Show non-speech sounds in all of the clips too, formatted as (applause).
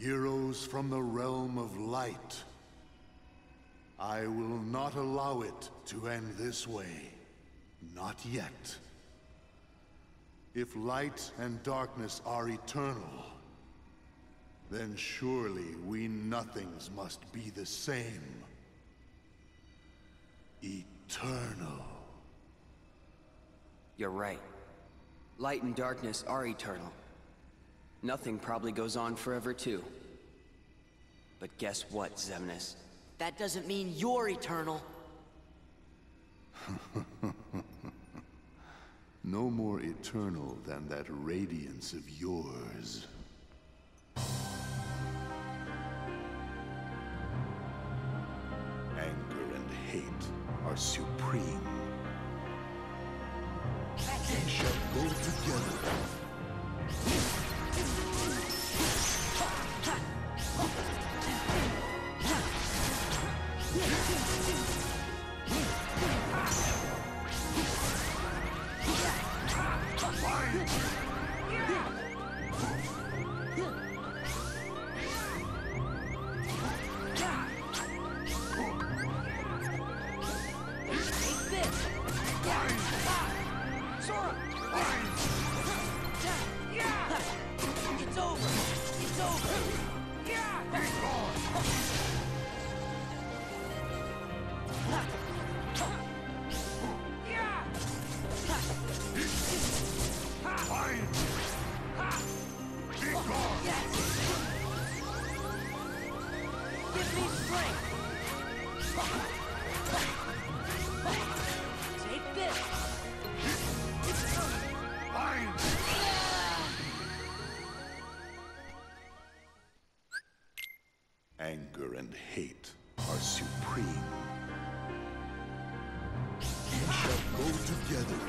Heroes from the realm of light. I will not allow it to end this way. Not yet. If light and darkness are eternal, then surely we nothings must be the same. Eternal. You're right. Light and darkness are eternal. Nothing probably goes on forever too. But guess what, Xemnas? That doesn't mean you're eternal. (laughs) no more eternal than that radiance of yours. Anger and hate are supreme. Anger and hate are supreme. They shall go together.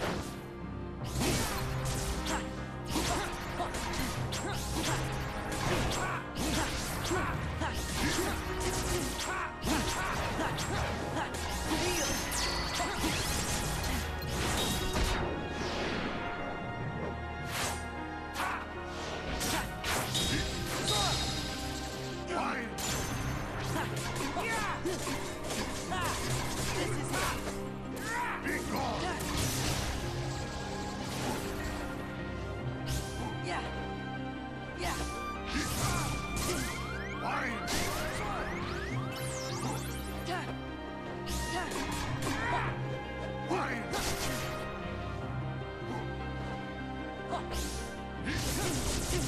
It's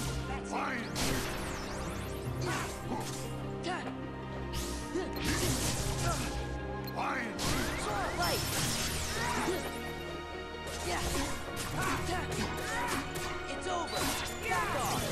over. Back off.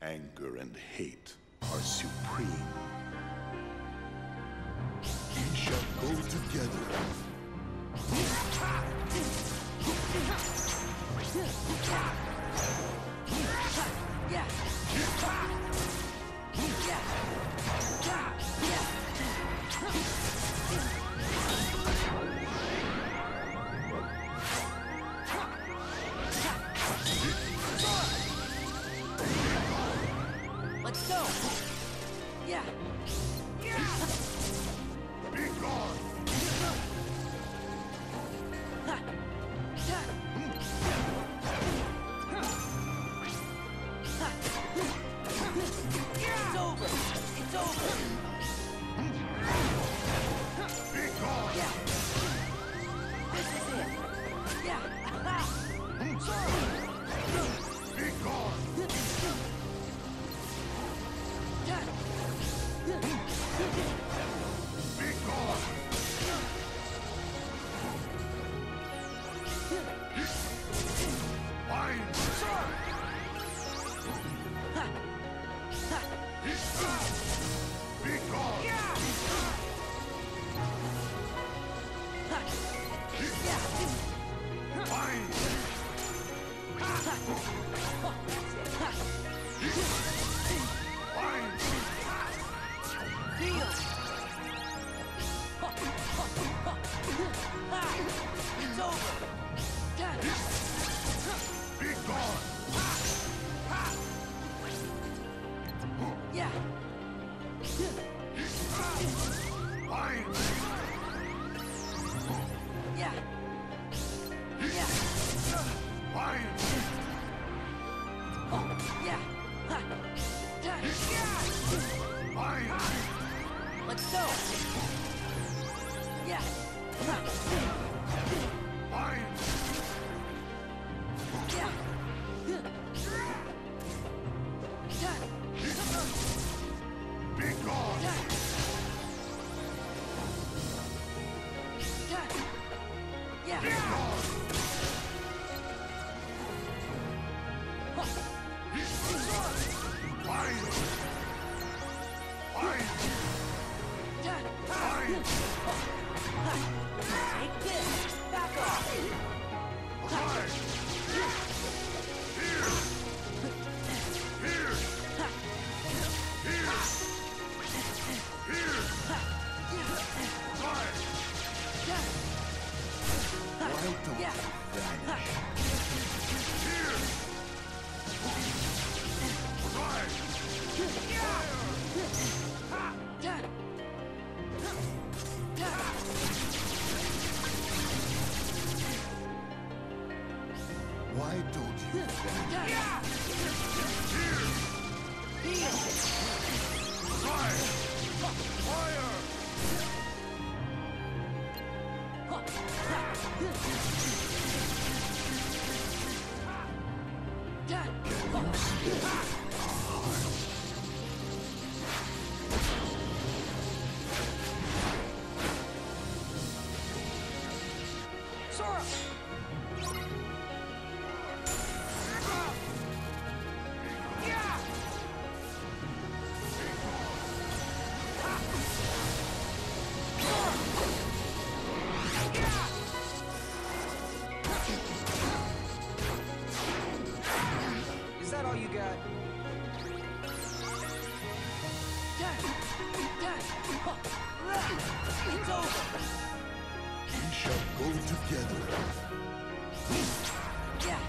Anger and hate are supreme. Be Go. Yeah. Fire! you got. It's over! We shall go together. Yeah!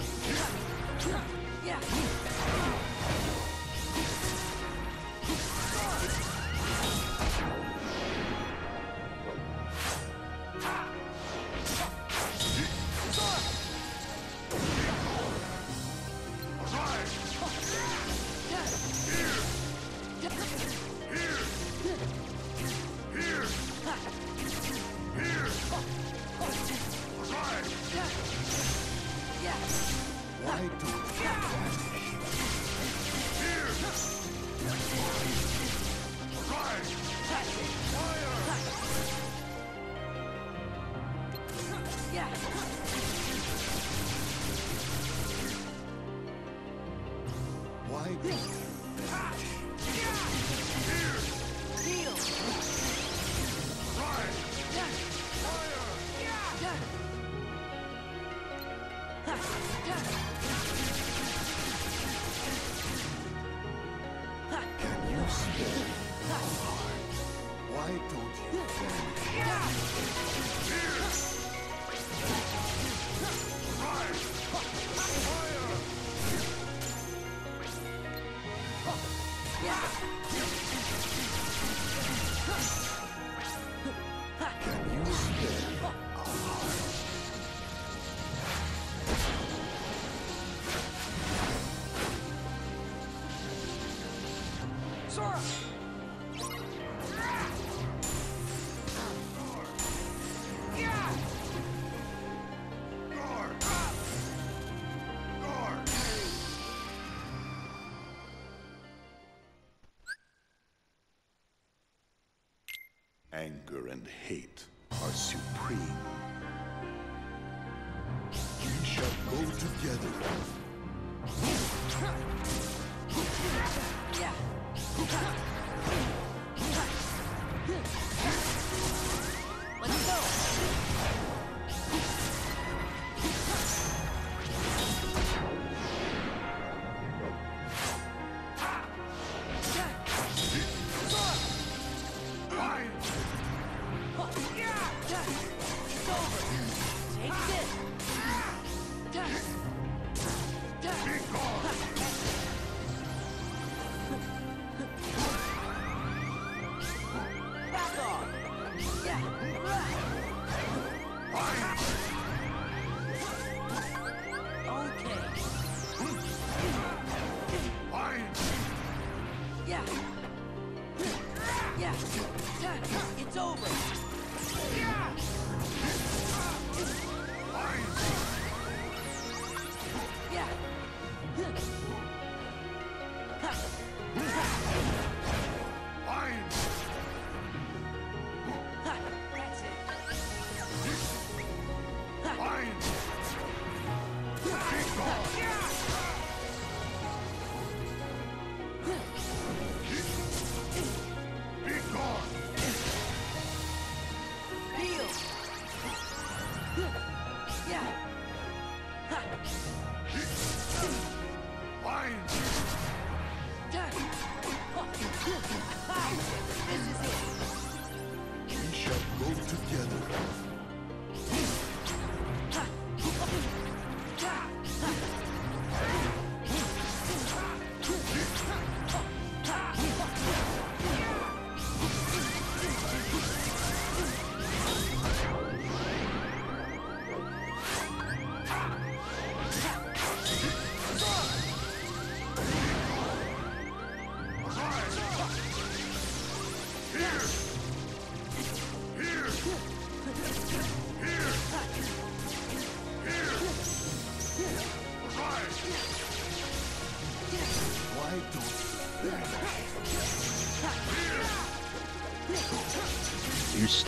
thank Yeah. and hate are supreme. We shall go together. Yeah.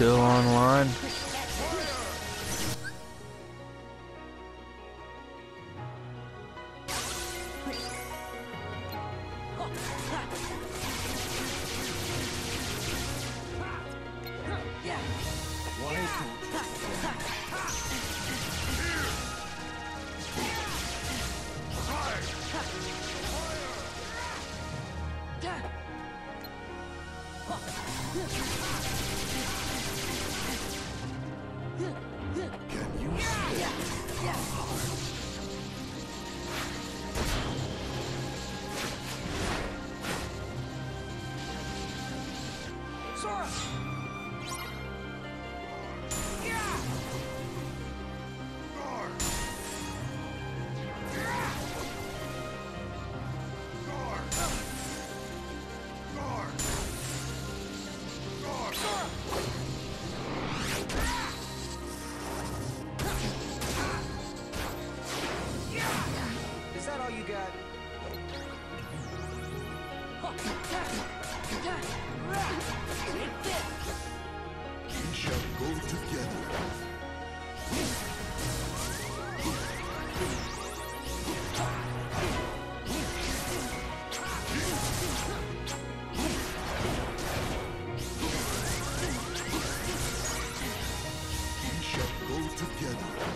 still online. together.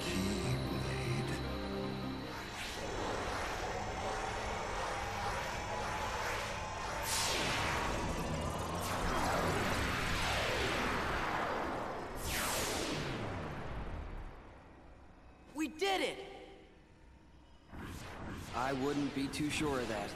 Keyblade. We did it! I wouldn't be too sure of that.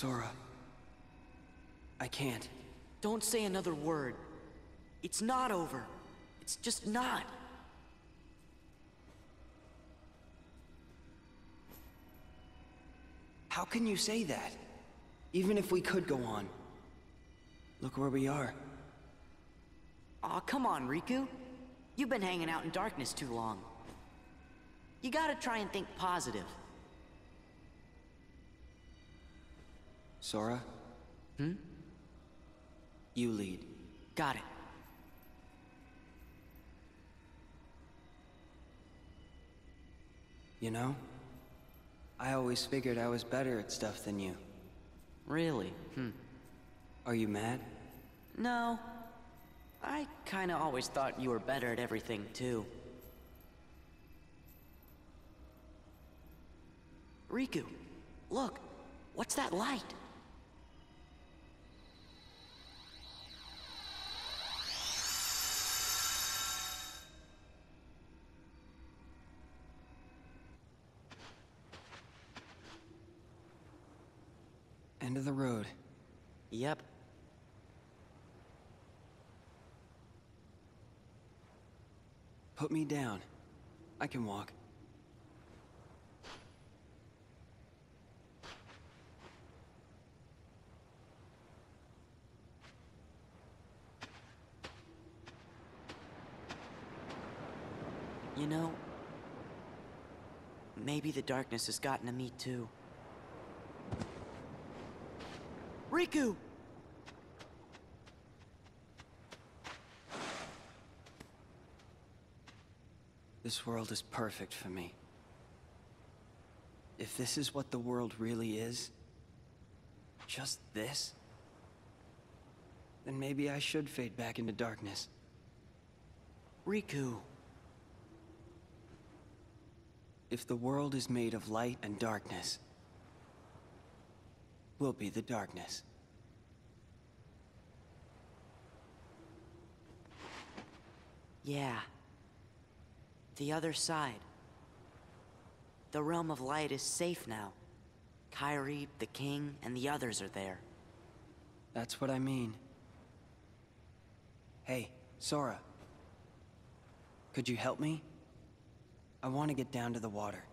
Sora. I can't. Don't say another word. It's not over. It's just not. How can you say that? Even if we could go on. Look where we are. Aw, come on, Riku. You've been hanging out in darkness too long. You gotta try and think positive. Sora? Hmm? You lead. Got it. You know? I always figured I was better at stuff than you. Really? Hmm. Are you mad? No. I kinda always thought you were better at everything, too. Riku, look. What's that light? Yep. Put me down. I can walk. You know, maybe the darkness has gotten to me too. Riku! This world is perfect for me. If this is what the world really is, just this, then maybe I should fade back into darkness. Riku. If the world is made of light and darkness, we'll be the darkness. Yeah. The other side. The Realm of Light is safe now. Kairi, the King, and the others are there. That's what I mean. Hey, Sora. Could you help me? I want to get down to the water.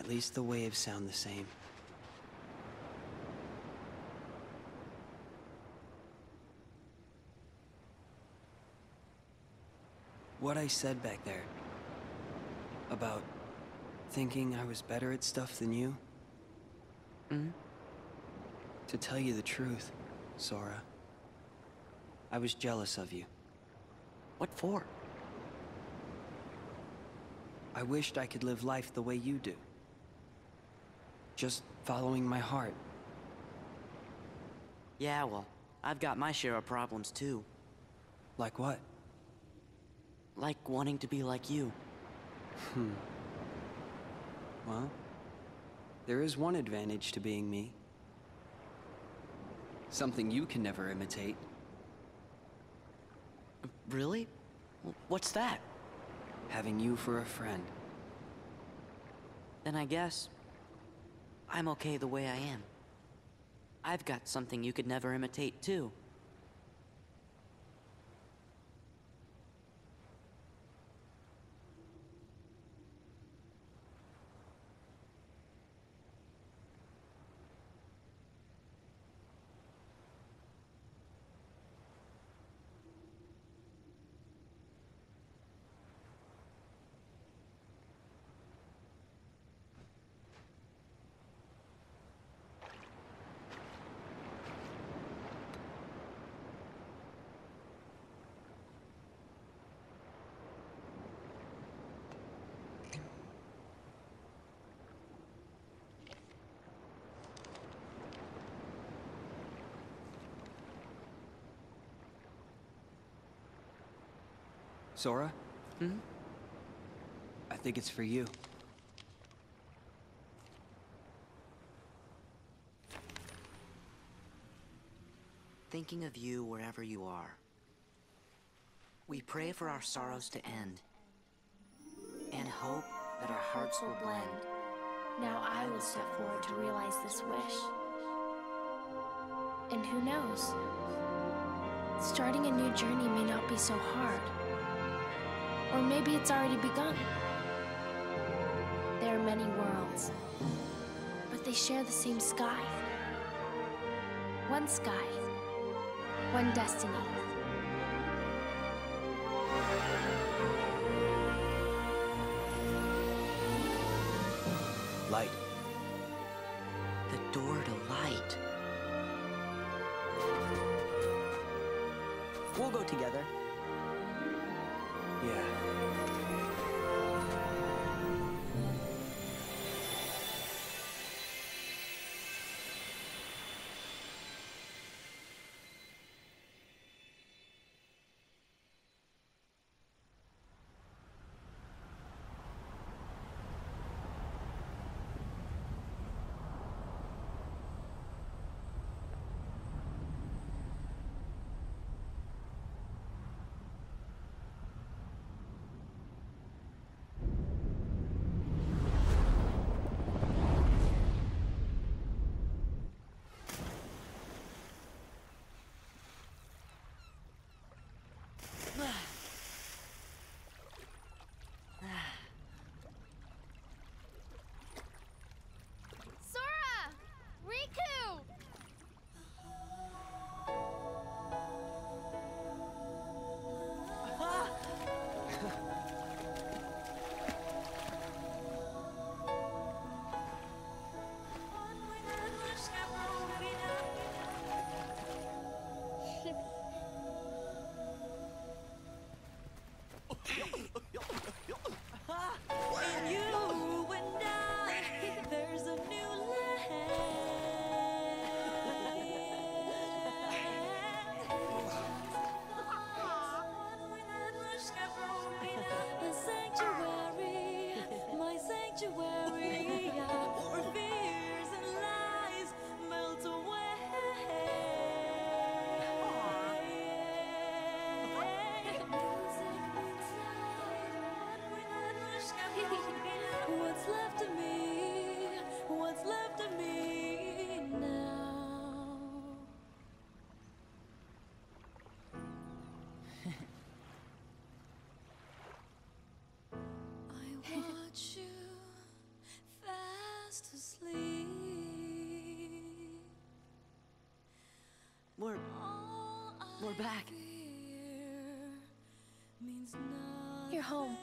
At least the waves sound the same. What I said back there about thinking I was better at stuff than you? Hmm? To tell you the truth, Sora, I was jealous of you. What for? I wished I could live life the way you do. Just following my heart. Yeah, well, I've got my share of problems too. Like what? Like wanting to be like you. Hmm. Well, there is one advantage to being me. Something you can never imitate. Really? What's that? Having you for a friend. Then I guess... I'm okay the way I am. I've got something you could never imitate, too. Sora? Hmm? I think it's for you. Thinking of you wherever you are. We pray for our sorrows to end. And hope that our hearts will blend. Now I will step forward to realize this wish. And who knows? Starting a new journey may not be so hard. Or maybe it's already begun. There are many worlds, but they share the same sky. One sky, one destiny. Light. The door to light. We'll go together. We're back. You're home.